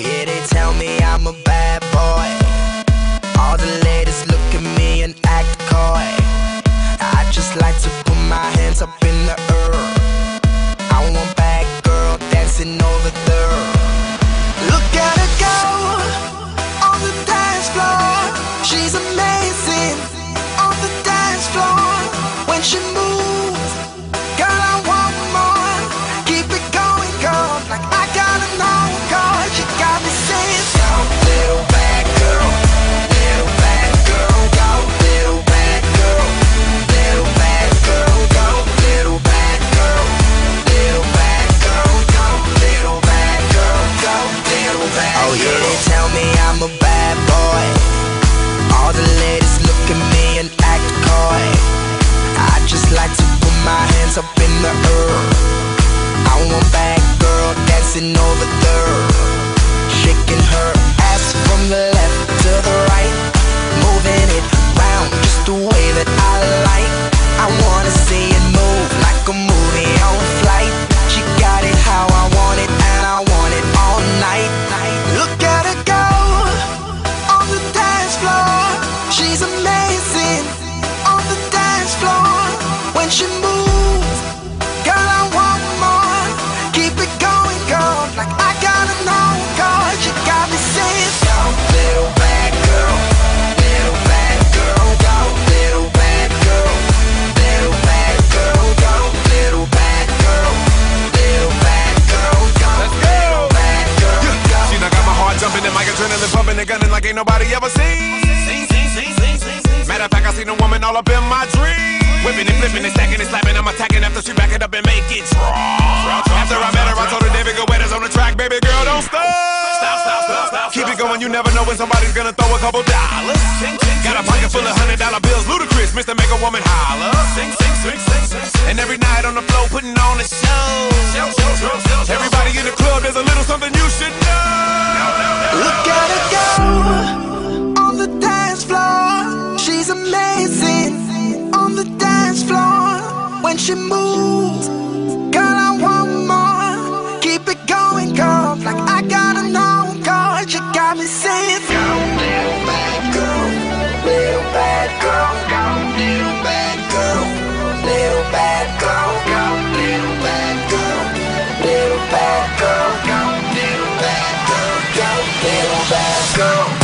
yeah, they tell me I'm a bad hands up in the air. I want bad girl dancing over there, shaking her ass from the left to the right, moving it. pumping and gunning like ain't nobody ever seen. Matter of fact, I seen a woman all up in my dream. Whipping and flipping and stacking and slapping, I'm attacking after she back it up and make it drop. After I met her, I told her David Guetta's on the track, baby girl, don't stop. Stop, stop, stop, stop. Keep it going, you never know when somebody's gonna throw a couple dollars. Got a pocket full of hundred dollar bills, Ludacris, Mr. Make a Woman holler. And every night on the floor, putting on a show. she moves. Girl, I want more. Keep it going, girl. Like I gotta know, girl. You got me saying, Go, little bad girl, little bad girl. Go, little bad girl, little bad girl. Go, little bad girl, little bad girl. Go, little bad girl, go, little bad girl.